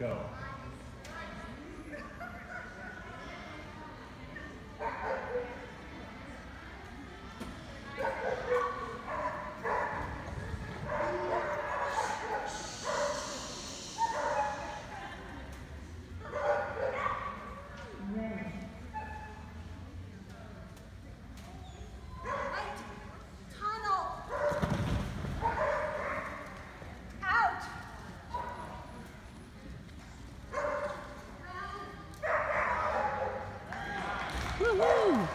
Go. Woohoo!